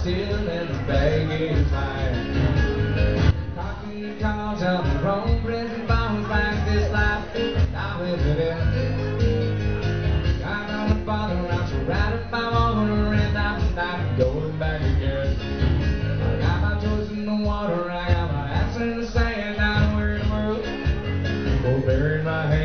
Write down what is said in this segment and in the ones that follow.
still in the bag is. Cocky calls on the wrong prison bones like this life I live it in. I don't bother, I'm surrounded by water and I'm not going back again. I got my toes in the water, I got my ass in the sand, the world. Oh, bury my hand,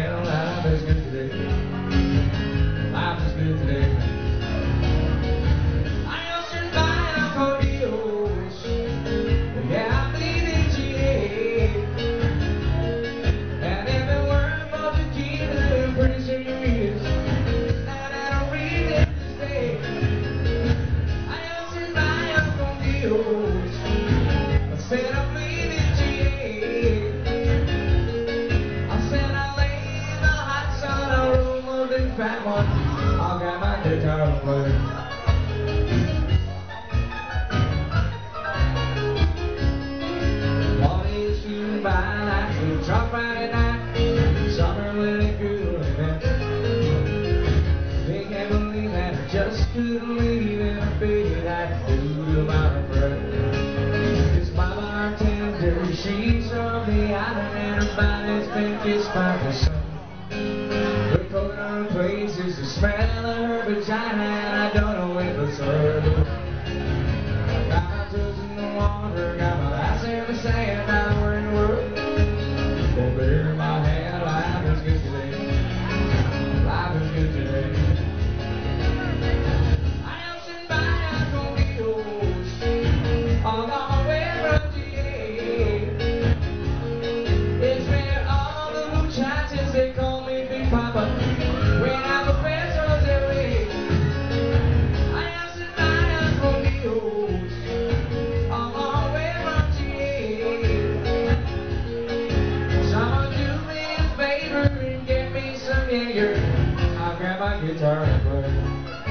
fat one. I'll grab my guitar and play. Friday night. Summer They can't believe that I just couldn't leave friend. This my bartender, she's from the island and her body's been kissed by the sun. The smell of her vagina and I don't know if it's her. My guitar and play.